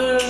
คือ